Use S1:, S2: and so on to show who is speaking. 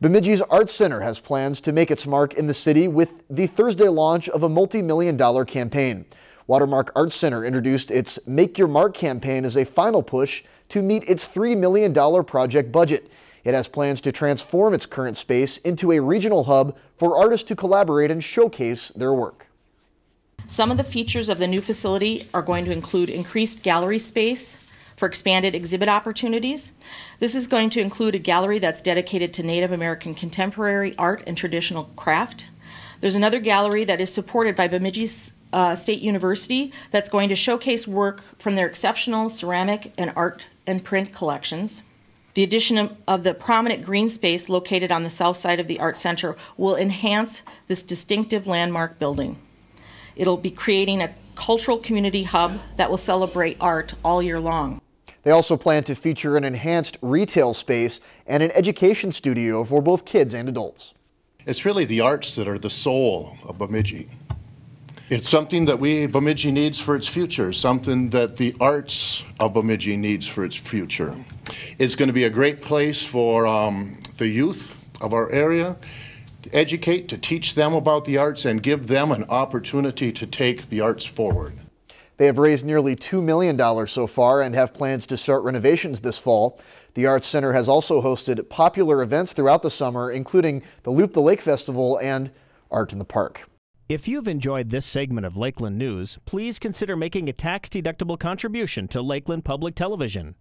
S1: Bemidji's Arts Center has plans to make its mark in the city with the Thursday launch of a multi-million dollar campaign. Watermark Arts Center introduced its Make Your Mark campaign as a final push to meet its $3 million project budget. It has plans to transform its current space into a regional hub for artists to collaborate and showcase their work.
S2: Some of the features of the new facility are going to include increased gallery space, for expanded exhibit opportunities. This is going to include a gallery that's dedicated to Native American contemporary art and traditional craft. There's another gallery that is supported by Bemidji uh, State University that's going to showcase work from their exceptional ceramic and art and print collections. The addition of the prominent green space located on the south side of the Art Center will enhance this distinctive landmark building. It'll be creating a cultural community hub that will celebrate art all year long.
S1: They also plan to feature an enhanced retail space and an education studio for both kids and adults.
S3: It's really the arts that are the soul of Bemidji. It's something that we, Bemidji needs for its future, something that the arts of Bemidji needs for its future. It's going to be a great place for um, the youth of our area to educate, to teach them about the arts, and give them an opportunity to take the arts forward.
S1: They have raised nearly $2 million so far and have plans to start renovations this fall. The Arts Center has also hosted popular events throughout the summer, including the Loop the Lake Festival and Art in the Park.
S4: If you've enjoyed this segment of Lakeland News, please consider making a tax-deductible contribution to Lakeland Public Television.